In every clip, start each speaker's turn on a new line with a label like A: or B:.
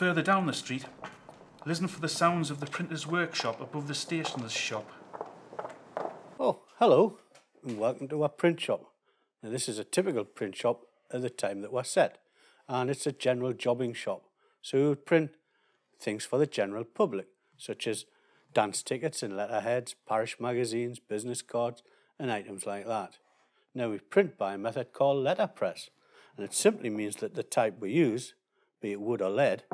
A: Further down the street, listen for the sounds of the printer's workshop above the stationer's shop.
B: Oh, hello, and welcome to our print shop. Now, this is a typical print shop at the time that we're set, and it's a general jobbing shop. So we would print things for the general public, such as dance tickets and letterheads, parish magazines, business cards, and items like that. Now we print by a method called letterpress, and it simply means that the type we use, be it wood or lead,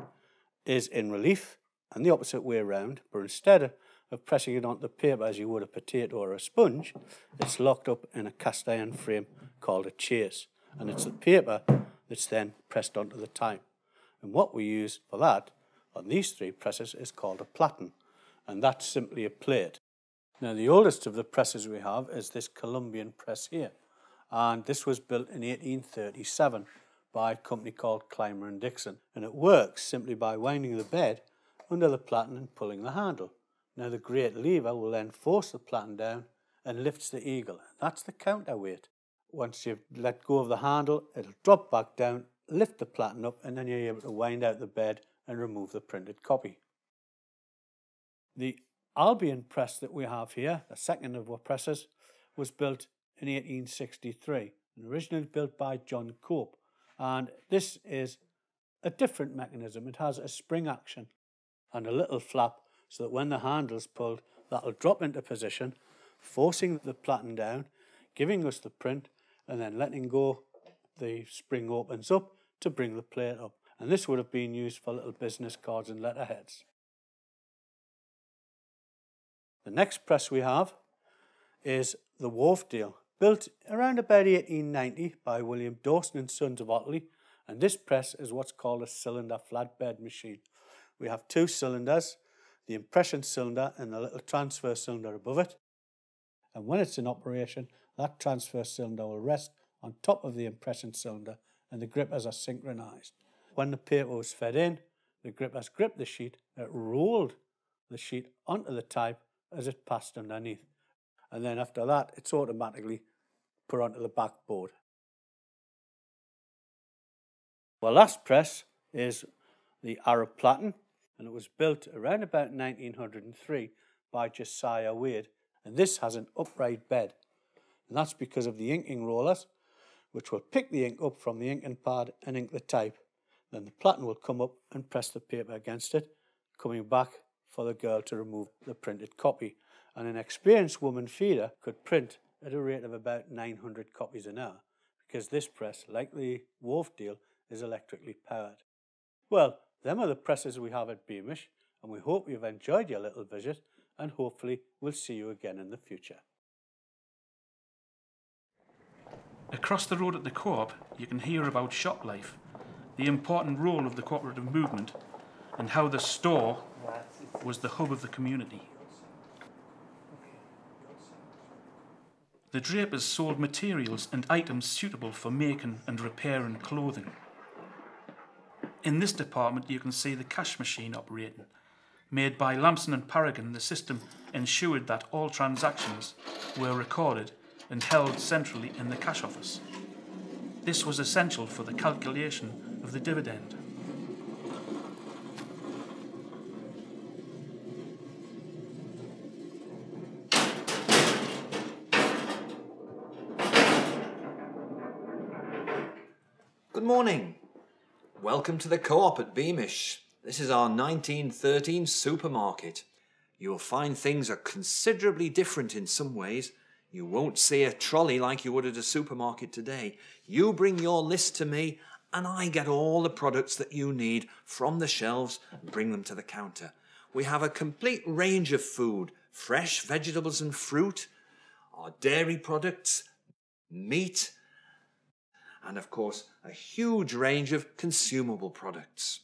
B: is in relief and the opposite way around, but instead of pressing it onto the paper as you would a potato or a sponge, it's locked up in a cast iron frame called a chase, and it's the paper that's then pressed onto the type. And what we use for that on these three presses is called a platen, and that's simply a plate. Now, the oldest of the presses we have is this Columbian press here, and this was built in 1837 by a company called Clymer and Dixon, and it works simply by winding the bed under the platen and pulling the handle. Now, the great lever will then force the platen down and lifts the eagle. That's the counterweight. Once you've let go of the handle, it'll drop back down, lift the platen up, and then you're able to wind out the bed and remove the printed copy. The Albion press that we have here, the second of our presses, was built in 1863 and originally built by John Cope. And this is a different mechanism. It has a spring action and a little flap so that when the handle's pulled, that'll drop into position, forcing the platen down, giving us the print, and then letting go, the spring opens up to bring the plate up. And this would have been used for little business cards and letterheads. The next press we have is the Wharfedale, built around about 1890 by William Dawson and Sons of Otley, and this press is what's called a cylinder flatbed machine. We have two cylinders, the impression cylinder and the little transfer cylinder above it. And when it's in operation, that transfer cylinder will rest on top of the impression cylinder and the grippers are synchronized. When the paper was fed in, the grippers gripped the sheet, it rolled the sheet onto the type as it passed underneath. And then after that, it's automatically put onto the backboard. Our last press is the Arab Platen, and it was built around about 1903 by Josiah Wade. And this has an upright bed, and that's because of the inking rollers, which will pick the ink up from the inking pad and ink the type. Then the platen will come up and press the paper against it, coming back for the girl to remove the printed copy. And an experienced woman feeder could print at a rate of about 900 copies an hour because this press, like the Wharfedale, is electrically powered. Well, them are the presses we have at Beamish, and we hope you've enjoyed your little visit, and hopefully we'll see you again in the future.
A: Across the road at the co-op, you can hear about shop life, the important role of the cooperative movement, and how the store was the hub of the community. The drapers sold materials and items suitable for making and repairing clothing. In this department, you can see the cash machine operating. Made by Lamson and Paragon, the system ensured that all transactions were recorded and held centrally in the cash office. This was essential for the calculation of the dividend.
C: Good morning. Welcome to the co-op at Beamish. This is our 1913 supermarket. You'll find things are considerably different in some ways. You won't see a trolley like you would at a supermarket today. You bring your list to me and I get all the products that you need from the shelves and bring them to the counter. We have a complete range of food, fresh vegetables and fruit, our dairy products, meat, and of course, a huge range of consumable products.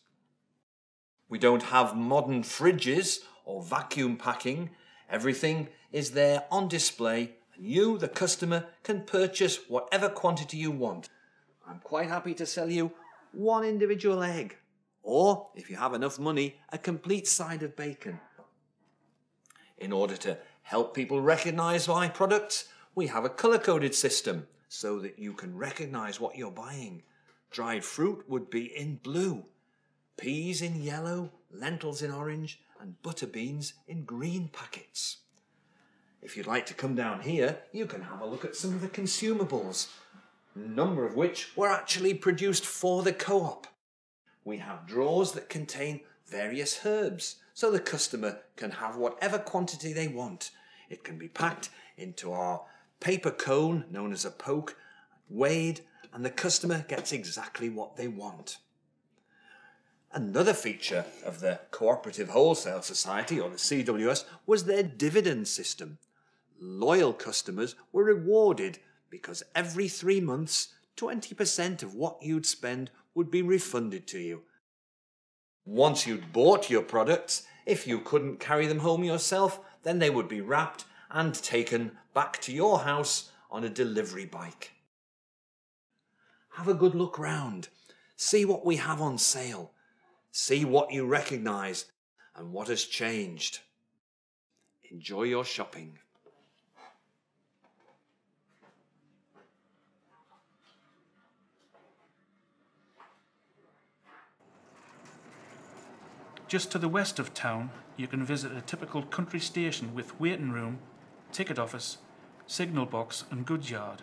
C: We don't have modern fridges or vacuum packing. Everything is there on display, and you, the customer, can purchase whatever quantity you want. I'm quite happy to sell you one individual egg, or if you have enough money, a complete side of bacon. In order to help people recognize my products, we have a color coded system so that you can recognize what you're buying. Dried fruit would be in blue. peas in yellow, lentils in orange, and butter beans in green packets. If you'd like to come down here, you can have a look at some of the consumables, a number of which were actually produced for the co op. We have drawers that contain various herbs, so the customer can have whatever quantity they want. It can be packed into our paper cone, known as a poke, weighed, and the customer gets exactly what they want. Another feature of the Cooperative Wholesale Society, or the CWS, was their dividend system. Loyal customers were rewarded because every three months, 20% of what you'd spend would be refunded to you. Once you'd bought your products, if you couldn't carry them home yourself, then they would be wrapped and taken back to your house on a delivery bike. Have a good look round. See what we have on sale. See what you recognise and what has changed. Enjoy your shopping.
A: Just to the west of town, you can visit a typical country station with waiting room, ticket office, signal box, and goods yard.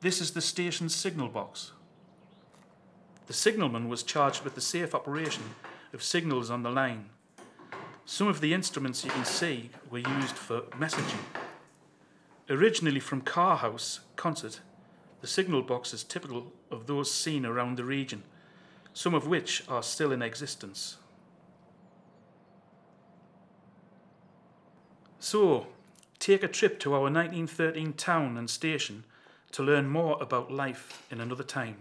A: This is the station's signal box. The signalman was charged with the safe operation of signals on the line. Some of the instruments you can see were used for messaging. Originally from Carhouse Concert, the signal box is typical of those seen around the region, some of which are still in existence. So, take a trip to our 1913 town and station to learn more about life in another time.